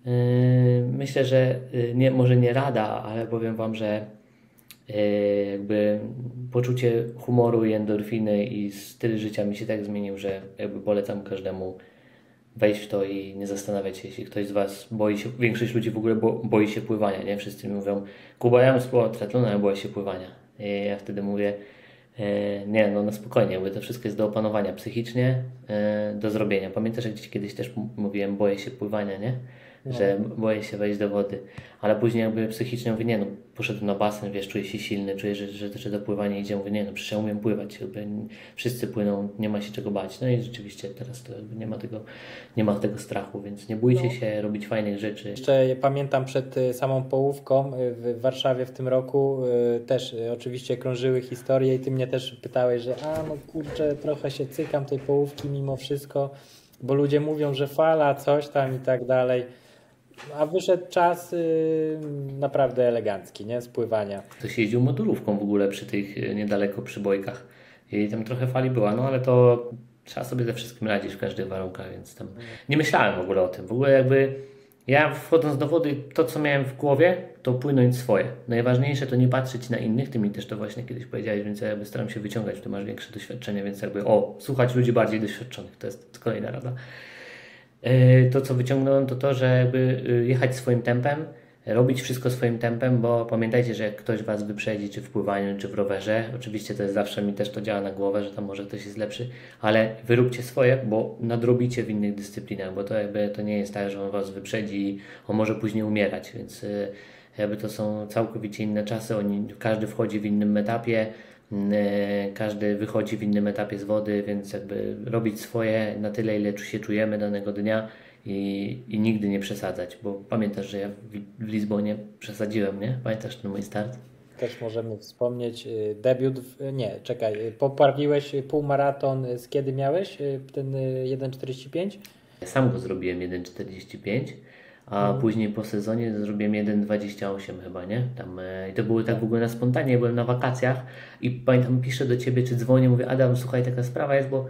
Yy, myślę, że yy, nie, może nie rada, ale powiem Wam, że yy, jakby poczucie humoru i endorfiny i styl życia mi się tak zmienił, że jakby polecam każdemu wejść w to i nie zastanawiać się, jeśli ktoś z Was boi się, większość ludzi w ogóle bo, boi się pływania, nie? Wszyscy mi mówią, Kuba, ja bym spróbował triatlonu, ale boję się pływania. I ja wtedy mówię, nie, no na spokojnie, bo to wszystko jest do opanowania psychicznie, do zrobienia. Pamiętasz, jak kiedyś też mówiłem, boję się pływania, nie? No. że boję się wejść do wody. Ale później jakby psychicznie mówię, nie no, poszedłem na basen, wiesz, czuję się silny, czuję, że, że, że do pływania idzie, mówię, nie no, przecież ja umiem pływać, jakby wszyscy płyną, nie ma się czego bać. No i rzeczywiście teraz to nie ma tego, nie ma tego strachu, więc nie bójcie no. się robić fajnych rzeczy. Jeszcze pamiętam przed y, samą połówką y, w Warszawie w tym roku y, też oczywiście krążyły historie i ty mnie też pytałeś, że a no kurczę, trochę się cykam tej połówki mimo wszystko, bo ludzie mówią, że fala, coś tam i tak dalej. A wyszedł czas yy, naprawdę elegancki, nie? Spływania. Się jeździł motorówką w ogóle przy tych y, niedaleko przy bojkach. I tam trochę fali była, no ale to trzeba sobie ze wszystkim radzić w każdych warunkach, więc tam nie myślałem w ogóle o tym. W ogóle jakby ja wchodząc do wody, to co miałem w głowie, to płynąć swoje. Najważniejsze to nie patrzeć na innych, ty mi też to właśnie kiedyś powiedziałeś, więc ja jakby staram się wyciągać, tu masz większe doświadczenie, więc jakby o, słuchać ludzi bardziej doświadczonych, to jest kolejna rada. E, to, co wyciągnąłem, to to, że jakby y, jechać swoim tempem, robić wszystko swoim tempem, bo pamiętajcie, że jak ktoś Was wyprzedzi, czy w pływaniu, czy w rowerze, oczywiście to jest zawsze mi też to działa na głowę, że tam może ktoś jest lepszy, ale wyróbcie swoje, bo nadrobicie w innych dyscyplinach, bo to jakby to nie jest tak, że on Was wyprzedzi i on może później umierać, więc y, jakby to są całkowicie inne czasy, oni, każdy wchodzi w innym etapie, każdy wychodzi w innym etapie z wody, więc jakby robić swoje na tyle, ile się czujemy danego dnia i, i nigdy nie przesadzać, bo pamiętasz, że ja w, w Lizbonie przesadziłem, nie? Pamiętasz ten mój start? Też możemy wspomnieć. Y, debiut, w, nie, czekaj, y, poprawiłeś półmaraton, z kiedy miałeś y, ten 1,45? Sam go zrobiłem 1,45 a mm. później po sezonie zrobiłem 1,28 chyba, nie? Tam, e, I to było tak w ogóle na spontanie, byłem na wakacjach i pamiętam, piszę do Ciebie, czy dzwonię, mówię, Adam, słuchaj, taka sprawa jest, bo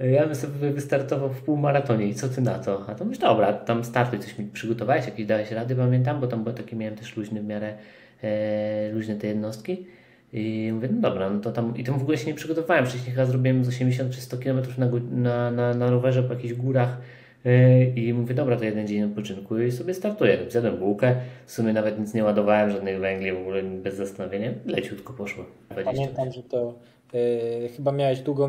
e, ja bym sobie wystartował w półmaratonie i co Ty na to? A to mówisz, dobra, tam startuj, coś mi przygotowałeś, jakieś dałeś rady, pamiętam, bo tam było takie, miałem też luźny w miarę, e, luźne te jednostki. I mówię, no dobra, no to tam, i tam w ogóle się nie przygotowałem. Wcześniej chyba zrobiłem z 80 czy 100 km na, na, na, na rowerze po jakichś górach I mówię, dobra, to jeden dzień odpoczynku i sobie startuję. Zjadłem bułkę, w sumie nawet nic nie ładowałem, żadnych węgli, w ogóle bez zastanowienia. Leciutko poszło. 20. Pamiętam, że to yy, chyba miałeś długą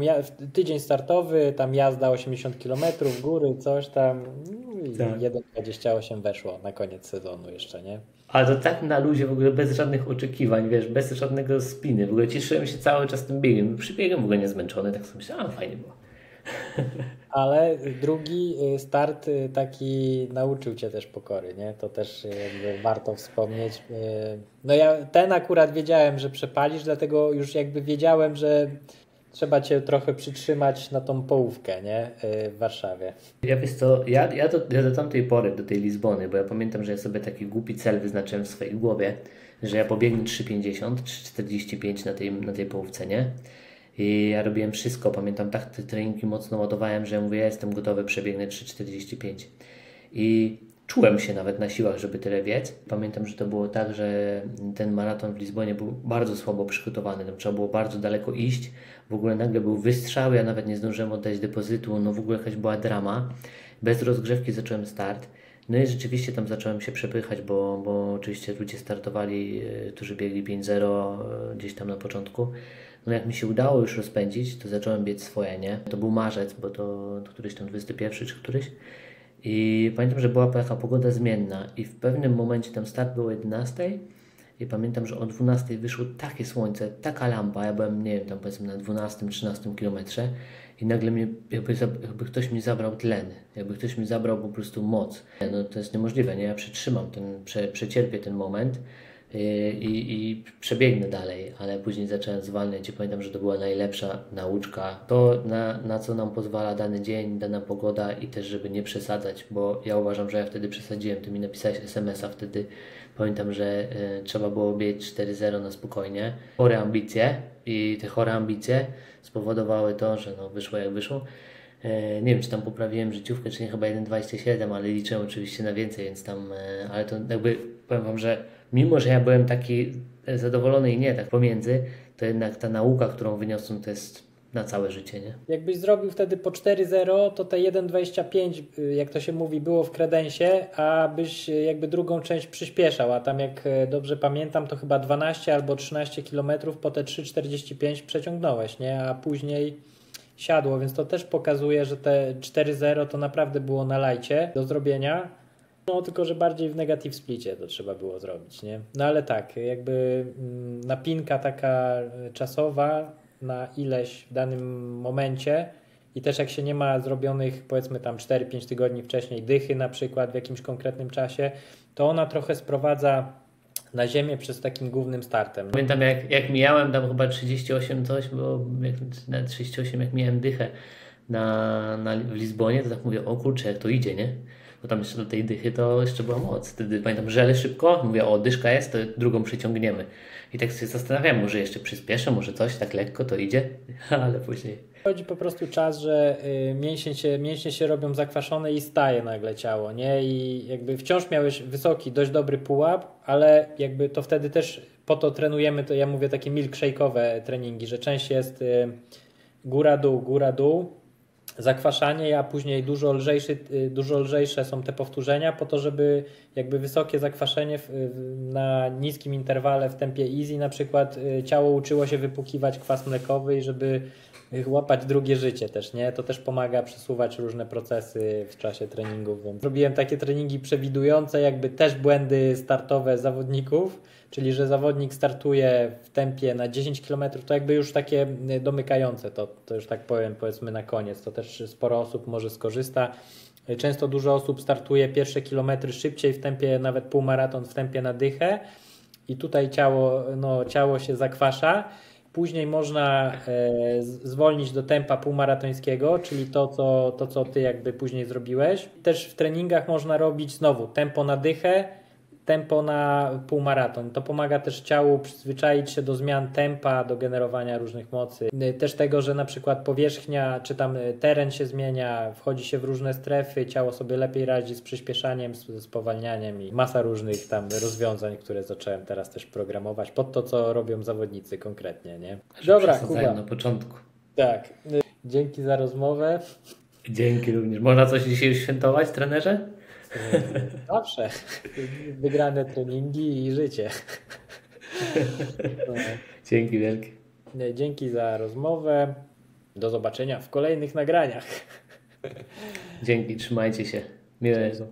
tydzień startowy, tam jazda 80 km, góry, coś tam no i tak. 1,28 weszło na koniec sezonu jeszcze, nie? Ale to tak na luzie, w ogóle bez żadnych oczekiwań, wiesz, bez żadnego spiny. W ogóle cieszyłem się cały czas tym biegiem. Przybiegłem w ogóle niezmęczony, tak sobie myślałem, a fajnie było. Ale drugi y, start y, taki nauczył cię też pokory, nie? To też jakby warto wspomnieć. Y, no ja ten akurat wiedziałem, że przepalisz, dlatego już jakby wiedziałem, że trzeba cię trochę przytrzymać na tą połówkę, nie? W Warszawie. Ja wiesz co, ja, ja, do, ja do tamtej pory, do tej Lizbony, bo ja pamiętam, że ja sobie taki głupi cel wyznaczyłem w swojej głowie, że ja pobiegnę 3,50, 3,45 na tej, na tej połówce, nie? I ja robiłem wszystko, pamiętam, tak te treningi mocno ładowałem, że mówię, ja jestem gotowy, przebiegnę 3,45. I czułem się nawet na siłach, żeby tyle biec. Pamiętam, że to było tak, że ten maraton w Lizbonie był bardzo słabo przygotowany, tam trzeba było bardzo daleko iść. W ogóle nagle był wystrzał, ja nawet nie zdążyłem oddać depozytu, no w ogóle jakaś była drama. Bez rozgrzewki zacząłem start. No i rzeczywiście tam zacząłem się przepychać, bo, bo oczywiście ludzie startowali, e, którzy biegli 5-0 e, gdzieś tam na początku. No jak mi się udało już rozpędzić, to zacząłem biec swoje, nie? To był marzec, bo to, to któryś tam 21 czy któryś. I pamiętam, że była taka pogoda zmienna i w pewnym momencie tam start był o 11 i pamiętam, że o 12 wyszło takie słońce, taka lampa, ja byłem, nie wiem, tam powiedzmy na 12-13 kilometrze i nagle mnie, jakby, jakby ktoś mi zabrał tlen, jakby ktoś mi zabrał po prostu moc. No to jest niemożliwe, nie? Ja przetrzymam ten, prze, przecierpię ten moment i, i przebiegnę dalej, ale później zacząłem zwalniać i pamiętam, że to była najlepsza nauczka. To, na, na co nam pozwala dany dzień, dana pogoda i też, żeby nie przesadzać, bo ja uważam, że ja wtedy przesadziłem. Ty mi napisałeś SMS-a wtedy. Pamiętam, że y, trzeba było biec 4-0 na spokojnie. Chore ambicje i te chore ambicje spowodowały to, że no, wyszło jak wyszło. E, nie wiem, czy tam poprawiłem życiówkę, czy nie, chyba 1,27, ale liczyłem oczywiście na więcej, więc tam, e, ale to jakby powiem Wam, że mimo, że ja byłem taki zadowolony i nie, tak pomiędzy, to jednak ta nauka, którą wyniosłem, to jest na całe życie, nie? Jakbyś zrobił wtedy po 4-0, to te 1.25, y, jak to się mówi, było w kredensie, a byś jakby drugą część przyspieszał, a tam jak e, dobrze pamiętam, to chyba 12 albo 13 km po te 3.45 przeciągnąłeś, nie? A później siadło, więc to też pokazuje, że te 4-0 to naprawdę było na lajcie do zrobienia. No, tylko że bardziej w negative splicie to trzeba było zrobić, nie? No ale tak, jakby mm, napinka taka czasowa na ileś w danym momencie i też jak się nie ma zrobionych powiedzmy tam 4-5 tygodni wcześniej dychy na przykład w jakimś konkretnym czasie, to ona trochę sprowadza na ziemię przez takim głównym startem. Pamiętam jak, jak mijałem tam chyba 38 coś, bo jak, na 38 jak miałem dychę na, na, w Lizbonie, to tak mówię, o kurczę, jak to idzie, nie? Bo tam jeszcze do tej dychy to jeszcze była moc. Wtedy pamiętam, żele szybko, mówię, o dyszka jest, to drugą przyciągniemy. I tak się zastanawiam, może jeszcze przyspieszę, może coś tak lekko to idzie, (laughs) ale później. Chodzi po prostu czas, że y, mięśnie się, mięśnie się robią zakwaszone i staje nagle ciało, nie? I jakby wciąż miałeś wysoki, dość dobry pułap, ale jakby to wtedy też po to trenujemy, to ja mówię takie milkshake'owe treningi, że część jest y, góra-dół, góra-dół, zakwaszanie, a później dużo, lżejszy, y, dużo lżejsze są te powtórzenia po to, żeby jakby wysokie zakwaszenie na niskim interwale w tempie easy na przykład y, ciało uczyło się wypukiwać kwas mlekowy i żeby łapać drugie życie też, nie? To też pomaga przesuwać różne procesy w czasie treningów. Więc robiłem takie treningi przewidujące jakby też błędy startowe zawodników, czyli że zawodnik startuje w tempie na 10 km, to jakby już takie domykające, to, to już tak powiem powiedzmy na koniec, to też sporo osób może skorzysta. Często dużo osób startuje pierwsze kilometry szybciej w tempie, nawet półmaraton w tempie na dychę i tutaj ciało, no, ciało się zakwasza Później można e, zwolnić do tempa półmaratońskiego, czyli to co, to, co ty jakby później zrobiłeś. Też w treningach można robić znowu tempo na dychę, tempo na półmaraton. To pomaga też ciału przyzwyczaić się do zmian tempa, do generowania różnych mocy. Też tego, że na przykład powierzchnia czy tam teren się zmienia, wchodzi się w różne strefy, ciało sobie lepiej radzi z przyspieszaniem, z spowalnianiem i masa różnych tam rozwiązań, które zacząłem teraz też programować pod to, co robią zawodnicy konkretnie, nie? Dobra, Kuba. na początku. Tak. Dzięki za rozmowę. Dzięki również. Można coś dzisiaj świętować, trenerze? (laughs) Zawsze. Wygrane treningi i życie. (laughs) Dzięki wielkie. Dzięki za rozmowę. Do zobaczenia w kolejnych nagraniach. Dzięki, trzymajcie się. Miłego.